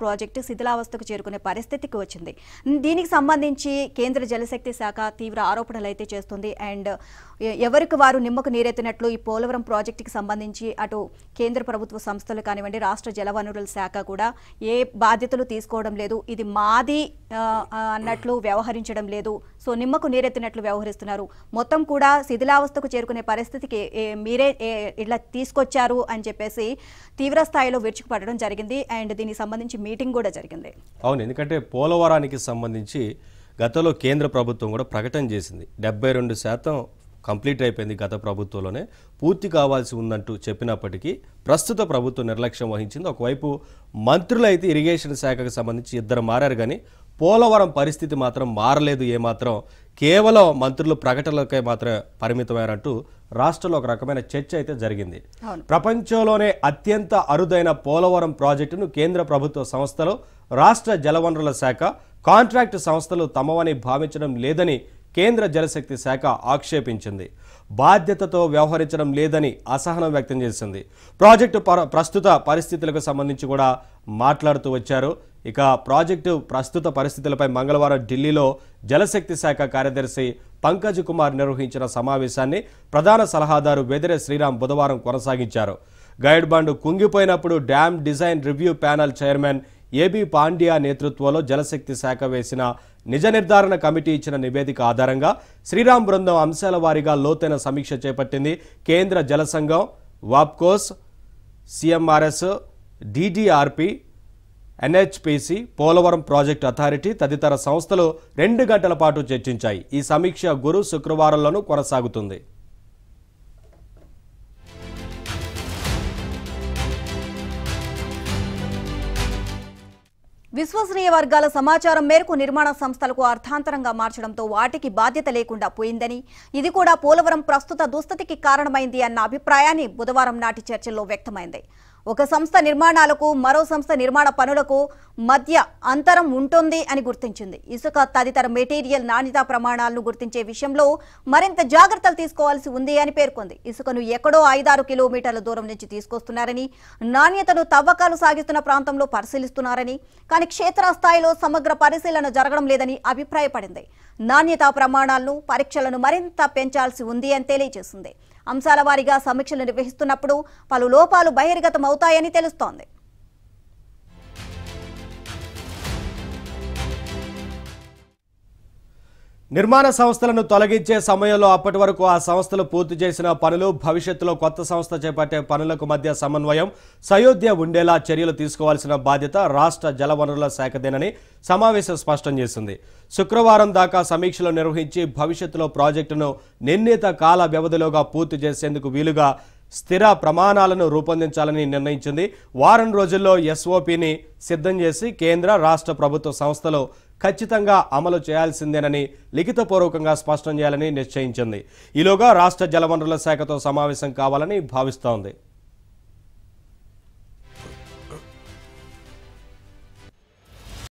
Project శిథిలావస్థకు చేరుకునే పరిస్థితికి వచ్చింది. దీనికి సంబంధించి కేంద్ర జలశక్తి శాఖ తీవ్ర ఆరోపణలు అయితే చేస్తుంది. అండ్ ఎవరికి వారు నిమ్మకు నీరెత్తినట్లు ఈ పోలవరం ప్రాజెక్టుకి సంబంధించి అటు కేంద్ర ప్రభుత్వ సంస్థలు కానివ్వండి రాష్ట్ర జలవనరుల శాఖ కూడా ఏ బాధ్యతలు తీసుకోవడం లేదు. ఇది మాది అన్నట్లు వ్యవహరించడం లేదు. సో నిమ్మకు నీరెత్తినట్లు వ్యవహరిస్తున్నారు. మొత్తం కూడా శిథిలావస్థకు చేరుకునే పరిస్థితికి మీరే ఇలా ఇట్లా తీసుకొచ్చారు అని చెప్పేసి తీవ్ర స్థాయిలో విరుచుకుపడడం జరిగింది. అండ్ దీనికి సంబంధించి మీటింగ్ కూడా జరిగింది. అవును ఎందుకంటే పోలవరానికి సంబంధించి గతంలో కేంద్ర ప్రభుత్వం కూడా ప్రకటన చేసింది. డెబ్బై రెండు శాతం కంప్లీట్ అయిపోయింది గత ప్రభుత్వంలోనే. పూర్తి కావాల్సి ఉందంటూ చెప్పినప్పటికీ ప్రస్తుత ప్రభుత్వం నిర్లక్ష్యం వహించింది. ఒకవైపు మంత్రులు అయితే ఇరిగేషన్ శాఖకు సంబంధించి ఇద్దరు మారారు కానీ పోలవరం పరిస్థితి మాత్రం మారలేదు ఏమాత్రం. కేవలం మంత్రులు ప్రకటనలకే మాత్రమే పరిమితమయ్యారంటూ రాష్ట్రంలో ఒక రకమైన చర్చ అయితే జరిగింది. ప్రపంచంలోనే అత్యంత అరుదైన పోలవరం ప్రాజెక్టును కేంద్ర ప్రభుత్వ సంస్థలు రాష్ట్ర జలవనరుల శాఖ కాంట్రాక్టు సంస్థలు తమవని భావించడం లేదని కేంద్ర జలశక్తి శాఖ ఆక్షేపించింది. బాధ్యతతో వ్యవహరించడం లేదని అసహనం వ్యక్తం చేసింది. ప్రాజెక్టు పర- ప్రస్తుత పరిస్థితులకు సంబంధించి కూడా మాట్లాడుతూ వచ్చారు. ఇక ప్రాజెక్టు ప్రస్తుత పరిస్థితులపై మంగళవారం ఢిల్లీలో జలశక్తి శాఖ కార్యదర్శి పంకజ్ కుమార్ నిర్వహించిన సమావేశాన్ని ప్రధాన సలహాదారు వెదిరే శ్రీరామ్ బుధవారం కొనసాగించారు. Guide bund కుంగిపోయినప్పుడు dam design review panel chairman AB Pandya నేతృత్వంలో జలశక్తి శాఖ వేసిన నిజ నిర్ధారణ కమిటీ ఇచ్చిన నివేదిక ఆధారంగా శ్రీరామ్ బృందం అంశాల వారీగా లోతైన సమీక్ష చేపట్టింది కేంద్ర జల సంఘం వాప్కోస్ CMRS DDRP NHPC Polavaram project authority తదితర సంస్థలు రెండు గంటల పాటు చర్చించాయి. ఈ సమీక్ష గురు శుక్రవారంలోనూ కొనసాగుతుంది. విశ్వసనీయ వర్గాల సమాచారం మేరకు నిర్మాణ సంస్థలకు అర్థాంతరంగా మార్చడంతో వాటికి బాధ్యత లేకుండా పోయిందని ఇది కూడా పోలవరం ప్రస్తుత దుస్థితికి కారణమైంది అన్న అభిప్రాయాన్ని బుధవారం నాటి చర్చల్లో వ్యక్తమైంది. ఒక సంస్థ నిర్మాణాలకు మరో సంస్థ నిర్మాణ పనులకు మధ్య అంతరం ఉంటుంది అని గుర్తించింది. ఇసుక తదితర మెటీరియల్ నాణ్యతా ప్రమాణాలను గుర్తించే విషయంలో మరింత జాగ్రత్తలు తీసుకోవాల్సి ఉంది అని పేర్కొంది. ఇసుకను ఎక్కడో ఐదారు కిలోమీటర్ల దూరం నుంచి తీసుకొస్తున్నారని నాణ్యతను తవ్వకాలు సాగిస్తున్న ప్రాంతంలో పరిశీలిస్తున్నారని కానీ క్షేత్రస్థాయిలో సమగ్ర పరిశీలన జరగడం లేదని అభిప్రాయపడింది. నాణ్యతా ప్రమాణాలను పరీక్షలను మరింత పెంచాల్సి ఉంది అని తెలియజేసింది. అంశాల వారీగా సమీక్షలు నిర్వహిస్తున్నప్పుడు పలు లోపాలు బహిర్గతం అవుతాయని తెలుస్తోంది. నిర్మాణ సంస్థలను తొలగించే సమయంలో అప్పటి వరకు ఆ సంస్థలు పూర్తి చేసిన పనులు భవిష్యత్తులో కొత్త సంస్థ చేపట్టే పనులకు మధ్య సమన్వయం సయోధ్య ఉండేలా చర్యలు తీసుకోవాల్సిన బాధ్యత రాష్ట్ర జలవనరుల శాఖదేనని సమావేశం స్పష్టం చేసింది. శుక్రవారం దాకా సమీక్షలు నిర్వహించి భవిష్యత్తులో ప్రాజెక్టును నిర్ణీత కాల వ్యవధిలోగా పూర్తి చేసేందుకు వీలుగా స్థిర ప్రమాణాలను రూపొందించాలని నిర్ణయించింది. వారం రోజుల్లో ఎస్ఓపిని సిద్ధం చేసి కేంద్ర రాష్ట్ర ప్రభుత్వ సంస్థలు ఖచ్చితంగా అమలు చేయాల్సిందేనని లిఖితపూర్వకంగా స్పష్టం చేయాలని నిశ్చయించింది. ఈలోగా రాష్ట్ర జలవనరుల శాఖతో సమావేశం కావాలని భావిస్తోంది.